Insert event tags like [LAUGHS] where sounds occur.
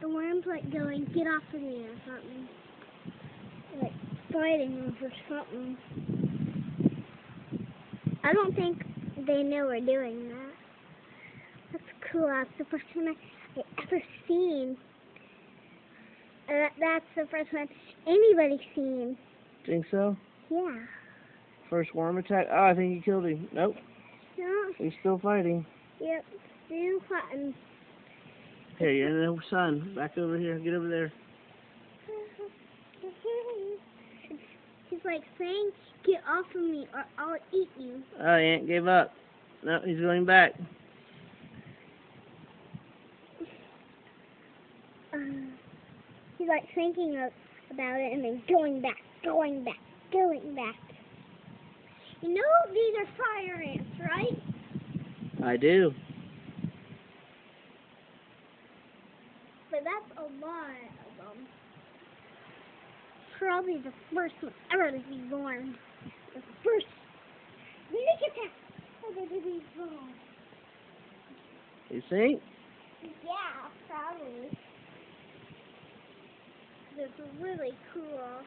the worms like going, get off of me or something. Like fighting for something. I don't think they know we're doing that. That's cool. That's the first time I, I ever seen. Uh, that's the first time anybody's seen. Think so? Yeah. First worm attack. Oh, I think you killed him. Nope. No. He's still fighting. Yep. Still fighting. Here, you're in the sun. Back over here. Get over there. [LAUGHS] He's like saying, get off of me or I'll eat you. Oh, he ain't gave up. No, he's going back. Uh, [SIGHS] he's like thinking of, about it and then going back, going back, going back. You know these are fire ants, right? I do. But that's a lot of them. Probably the first one ever to be born. The first. Look at that! ever to be born. You think? Yeah, probably. It's really cool.